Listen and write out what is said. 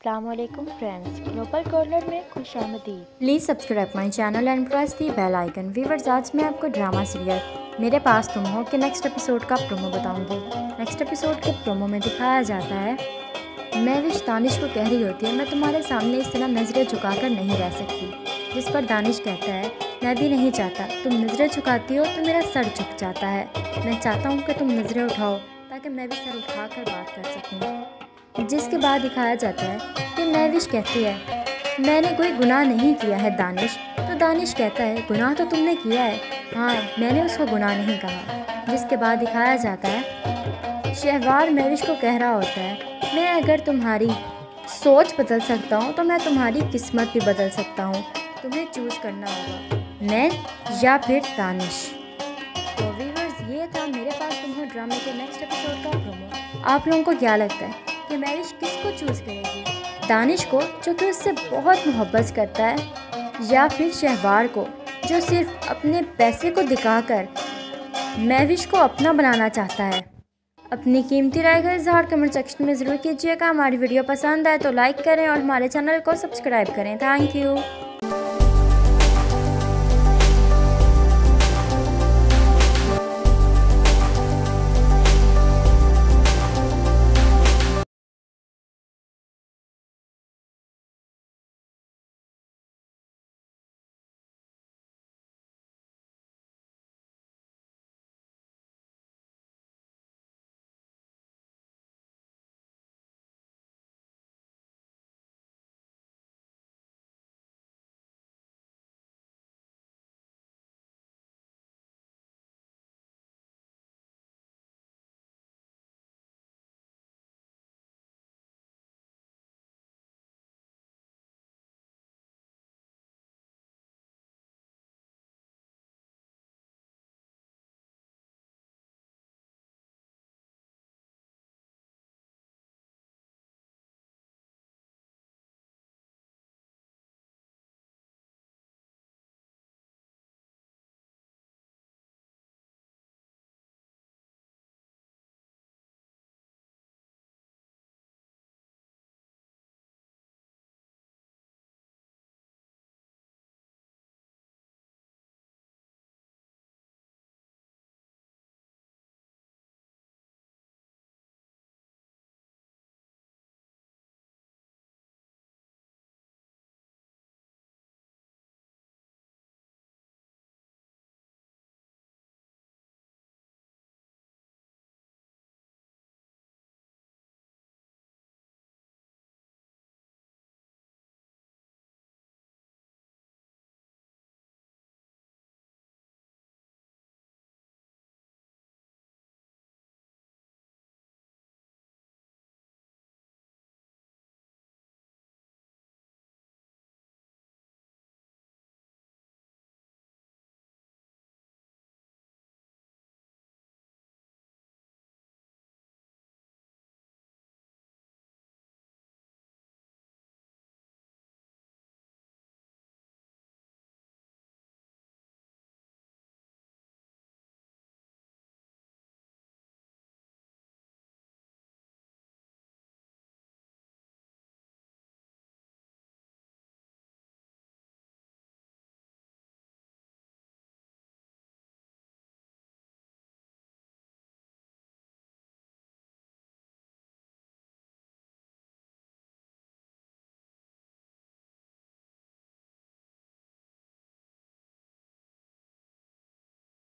वालेकुम friends global corner में खुश आमदीद। Please subscribe my channel and press the bell icon viewers आज मैं आपको ड्रामा सीरियल मेरे पास तुम हो के नेक्स्ट एपिसोड का प्रोमो बताऊँगी। नेक्स्ट एपिसोड के प्रोमो में दिखाया जाता है, मैं विश दानिश को कह रही होती है, मैं तुम्हारे सामने इस तरह नज़रें झुकाकर नहीं रह सकती, जिस पर दानिश कहता है, मैं भी नहीं चाहता। तुम नज़रें झुकाती हो तो मेरा सर झुक जाता है। मैं चाहता हूँ कि तुम नज़रें उठाओ, ताकि मैं भी सर उठा कर बात कर सकूँ। जिसके बाद दिखाया जाता है कि महविश कहती है, मैंने कोई गुनाह नहीं किया है, दानिश। तो दानिश कहता है, गुनाह तो तुमने किया है। हाँ मैंने उसको गुनाह नहीं कहा। जिसके बाद दिखाया जाता है शहवार महविश को कह रहा होता है, मैं अगर तुम्हारी सोच बदल सकता हूँ तो मैं तुम्हारी किस्मत भी बदल सकता हूँ। तुम्हें चूज़ करना होगा, मैं या फिर दानिश। तो व्यूवर्स ये था मेरे पास तुम हो ड्रामे के नेक्स्ट एपिसोड का प्रोमो आप लोगों को क्या लगता है? कि मैरिज किसको चूज़ करेगी? दानिश को, जो कि उससे बहुत मोहब्बत करता है, या फिर शहवार को, जो सिर्फ़ अपने पैसे को दिखाकर मैविश को अपना बनाना चाहता है। अपनी कीमती राय का इजहार कमेंट सेक्शन में ज़रूर कीजिएगा। हमारी वीडियो पसंद आए तो लाइक करें और हमारे चैनल को सब्सक्राइब करें। Thank you